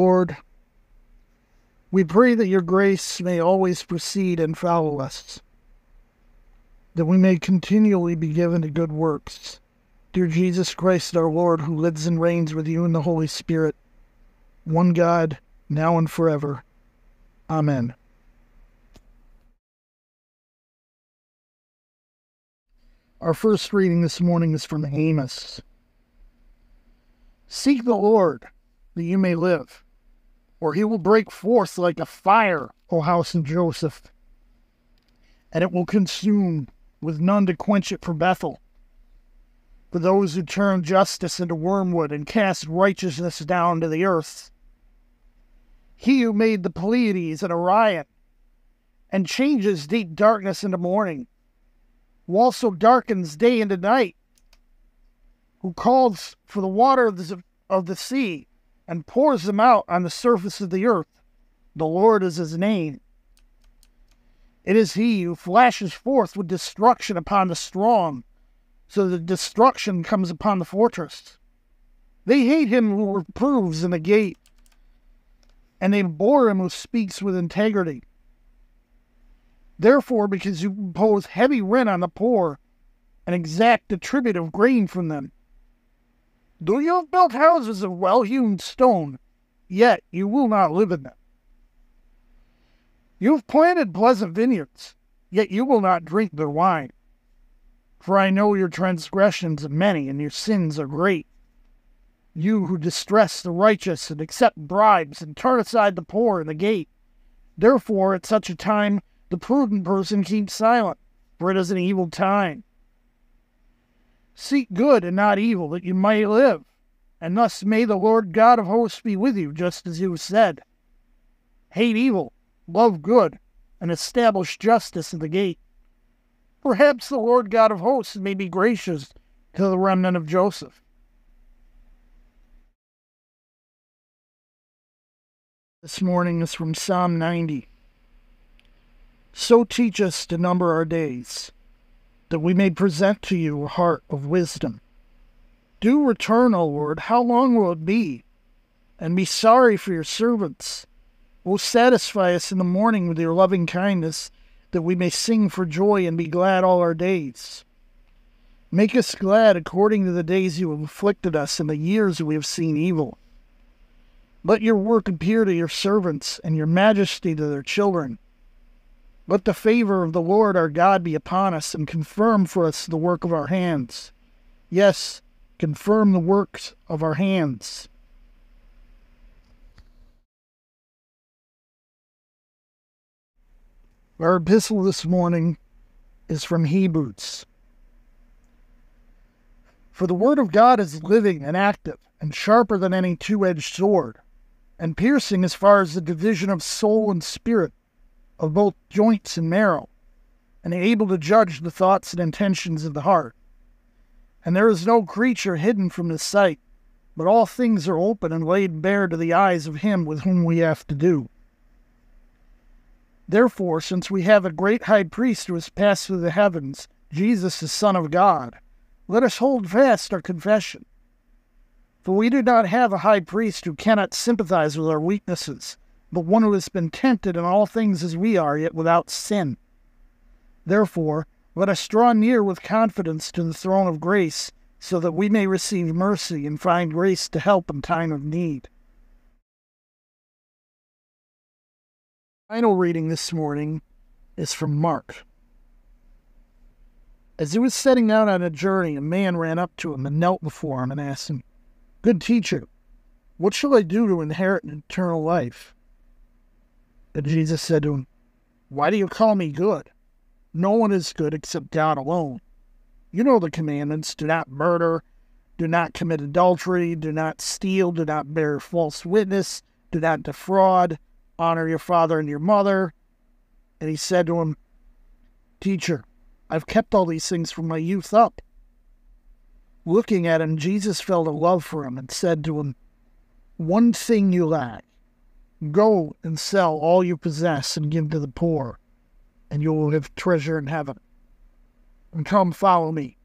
Lord, we pray that your grace may always precede and follow us, that we may continually be given to good works. Dear Jesus Christ, our Lord, who lives and reigns with you in the Holy Spirit, one God, now and forever. Amen. Our first reading this morning is from Amos. Seek the Lord, that you may live, or he will break forth like a fire, O house of Joseph, and it will consume, with none to quench it for Bethel. For those who turn justice into wormwood and cast righteousness down to the earth. He who made the Pleiades and Orion, and changes deep darkness into morning who also darkens day into night, who calls for the water of the, of the sea and pours them out on the surface of the earth. The Lord is his name. It is he who flashes forth with destruction upon the strong, so that destruction comes upon the fortress. They hate him who reproves in the gate, and they abhor him who speaks with integrity. Therefore, because you impose heavy rent on the poor and exact a tribute of grain from them, though you have built houses of well hewn stone, yet you will not live in them. You have planted pleasant vineyards, yet you will not drink their wine. For I know your transgressions are many, and your sins are great. You who distress the righteous and accept bribes and turn aside the poor in the gate. Therefore, at such a time, the prudent person keeps silent, for it is an evil time. Seek good and not evil, that you may live, and thus may the Lord God of hosts be with you, just as you said. Hate evil, love good, and establish justice in the gate. Perhaps the Lord God of hosts may be gracious to the remnant of Joseph. This morning is from Psalm 90. So teach us to number our days, that we may present to you a heart of wisdom. Do return, O Lord, how long will it be? And be sorry for your servants. O satisfy us in the morning with your loving kindness, that we may sing for joy and be glad all our days. Make us glad according to the days you have afflicted us and the years we have seen evil. Let your work appear to your servants and your majesty to their children. Let the favor of the Lord our God be upon us, and confirm for us the work of our hands. Yes, confirm the works of our hands. Our epistle this morning is from Hebrews. For the word of God is living and active, and sharper than any two edged sword, and piercing as far as the division of soul and spirit of both joints and marrow, and able to judge the thoughts and intentions of the heart. And there is no creature hidden from his sight, but all things are open and laid bare to the eyes of him with whom we have to do. Therefore, since we have a great high priest who has passed through the heavens, Jesus, the Son of God, let us hold fast our confession. For we do not have a high priest who cannot sympathize with our weaknesses but one who has been tempted in all things as we are, yet without sin. Therefore, let us draw near with confidence to the throne of grace, so that we may receive mercy and find grace to help in time of need. Final reading this morning is from Mark. As he was setting out on a journey, a man ran up to him and knelt before him and asked him, Good teacher, what shall I do to inherit eternal life? And Jesus said to him, Why do you call me good? No one is good except God alone. You know the commandments do not murder, do not commit adultery, do not steal, do not bear false witness, do not defraud, honor your father and your mother. And he said to him, Teacher, I've kept all these things from my youth up. Looking at him, Jesus felt a love for him and said to him, One thing you lack. Go and sell all you possess and give to the poor, and you will have treasure in heaven. And come follow me.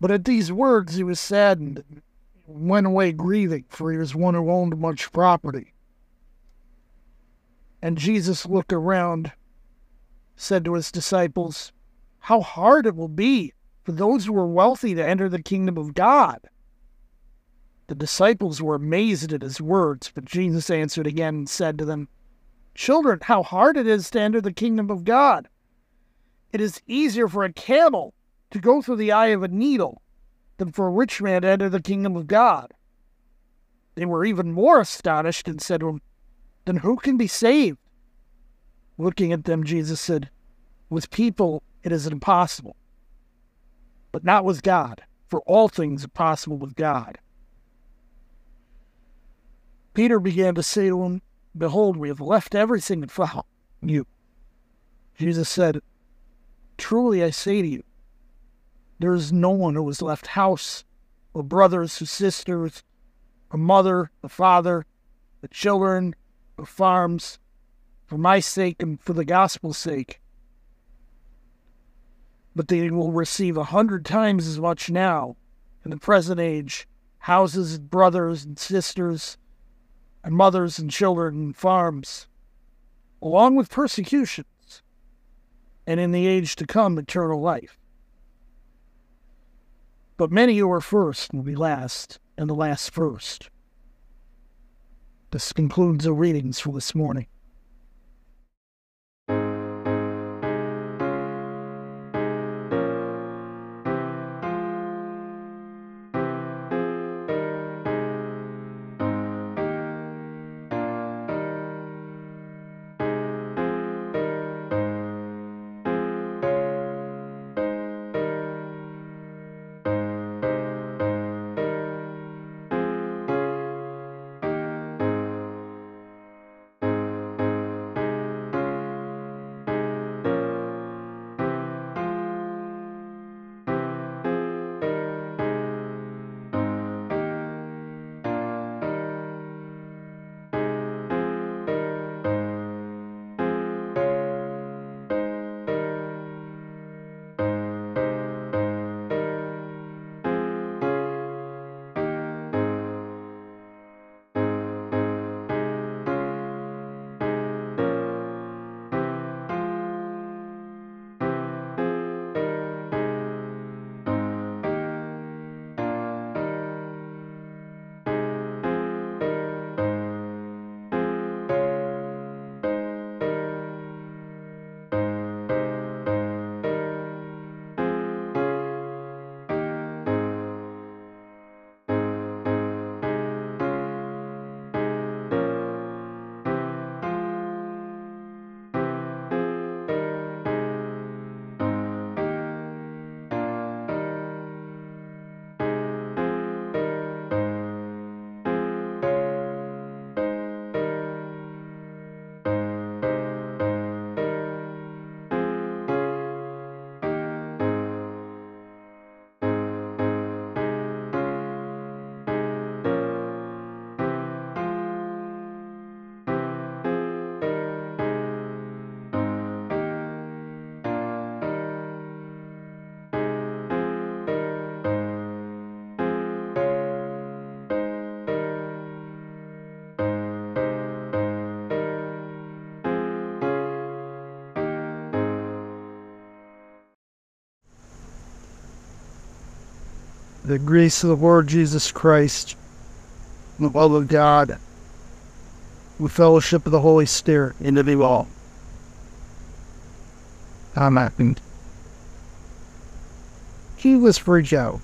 But at these words he was saddened, and went away grieving, for he was one who owned much property. And Jesus looked around, said to his disciples, How hard it will be for those who are wealthy to enter the kingdom of God. The disciples were amazed at his words, but Jesus answered again and said to them, Children, how hard it is to enter the kingdom of God. It is easier for a camel to go through the eye of a needle than for a rich man to enter the kingdom of God. They were even more astonished and said to him, Then who can be saved? Looking at them, Jesus said, With people it is impossible, but not with God, for all things are possible with God. Peter began to say to him, Behold, we have left everything and followed you. Jesus said, Truly I say to you, there is no one who has left house, or brothers, or sisters, or mother, or father, or children, or farms, for my sake and for the gospel's sake. But they will receive a hundred times as much now, in the present age, houses, brothers, and sisters, and mothers and children and farms, along with persecutions, and in the age to come, eternal life. But many who are first will be last, and the last first. This concludes the readings for this morning. The grace of the Lord Jesus Christ, the love of God, the fellowship of the Holy Spirit, and to be all. Amen. He was for Joe.